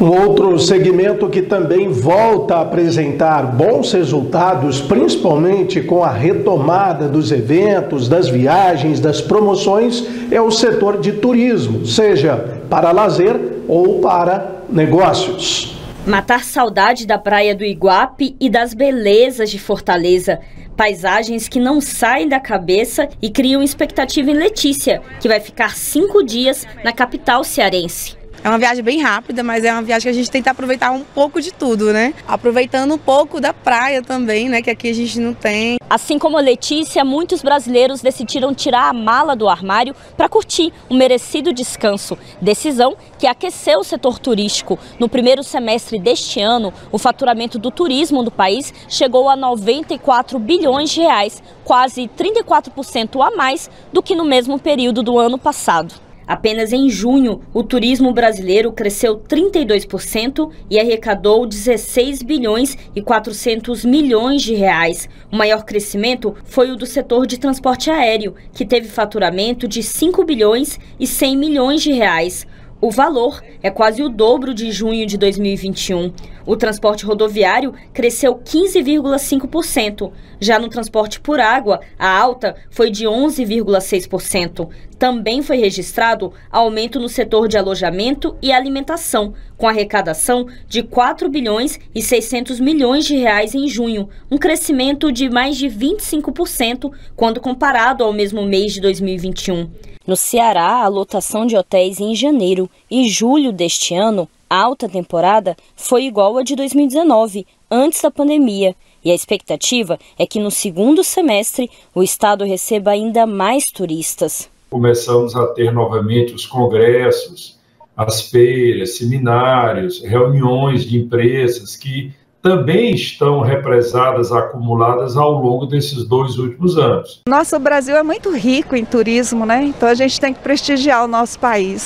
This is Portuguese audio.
Um outro segmento que também volta a apresentar bons resultados, principalmente com a retomada dos eventos, das viagens, das promoções, é o setor de turismo, seja para lazer ou para negócios. Matar saudade da praia do Iguape e das belezas de Fortaleza. Paisagens que não saem da cabeça e criam expectativa em Letícia, que vai ficar cinco dias na capital cearense. É uma viagem bem rápida, mas é uma viagem que a gente tenta aproveitar um pouco de tudo, né? Aproveitando um pouco da praia também, né? Que aqui a gente não tem. Assim como a Letícia, muitos brasileiros decidiram tirar a mala do armário para curtir um merecido descanso. Decisão que aqueceu o setor turístico. No primeiro semestre deste ano, o faturamento do turismo do país chegou a 94 bilhões de reais, quase 34% a mais do que no mesmo período do ano passado. Apenas em junho, o turismo brasileiro cresceu 32% e arrecadou 16 bilhões e 400 milhões de reais. O maior crescimento foi o do setor de transporte aéreo, que teve faturamento de 5 bilhões e 100 milhões de reais. O valor é quase o dobro de junho de 2021. O transporte rodoviário cresceu 15,5%. Já no transporte por água, a alta foi de 11,6%. Também foi registrado aumento no setor de alojamento e alimentação, com arrecadação de 4 bilhões e 600 milhões de reais em junho, um crescimento de mais de 25% quando comparado ao mesmo mês de 2021. No Ceará, a lotação de hotéis em janeiro e julho deste ano, alta temporada, foi igual à de 2019, antes da pandemia. E a expectativa é que no segundo semestre o estado receba ainda mais turistas. Começamos a ter novamente os congressos, as feiras, seminários, reuniões de empresas que também estão represadas, acumuladas ao longo desses dois últimos anos. Nosso Brasil é muito rico em turismo, né? Então a gente tem que prestigiar o nosso país.